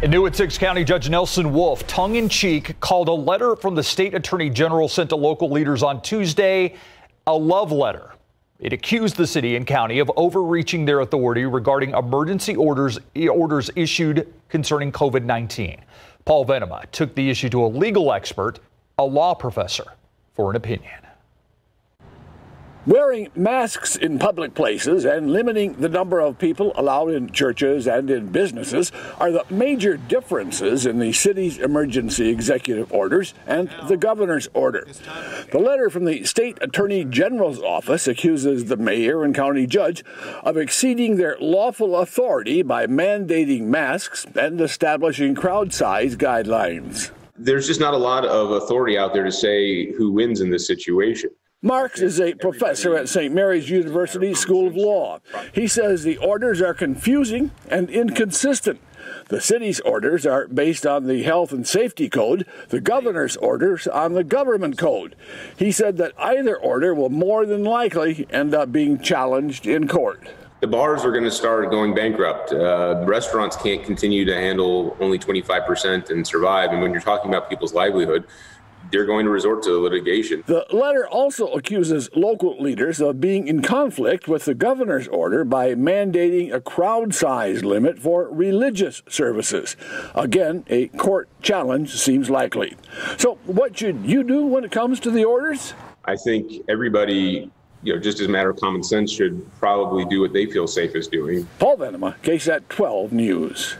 At 6 County Judge Nelson Wolff, tongue in cheek, called a letter from the state attorney general sent to local leaders on Tuesday a love letter. It accused the city and county of overreaching their authority regarding emergency orders, orders issued concerning COVID 19. Paul Venema took the issue to a legal expert, a law professor, for an opinion. Wearing masks in public places and limiting the number of people allowed in churches and in businesses are the major differences in the city's emergency executive orders and the governor's order. The letter from the state attorney general's office accuses the mayor and county judge of exceeding their lawful authority by mandating masks and establishing crowd size guidelines. There's just not a lot of authority out there to say who wins in this situation. Marks is a professor at St. Mary's University School of Law. He says the orders are confusing and inconsistent. The city's orders are based on the Health and Safety Code, the governor's orders on the government code. He said that either order will more than likely end up being challenged in court. The bars are going to start going bankrupt. Uh, restaurants can't continue to handle only 25% and survive. And when you're talking about people's livelihood, they're going to resort to litigation. The letter also accuses local leaders of being in conflict with the governor's order by mandating a crowd size limit for religious services. Again, a court challenge seems likely. So, what should you do when it comes to the orders? I think everybody you know, just as a matter of common sense, should probably do what they feel safe is doing. Paul Venema, KSAT 12 News.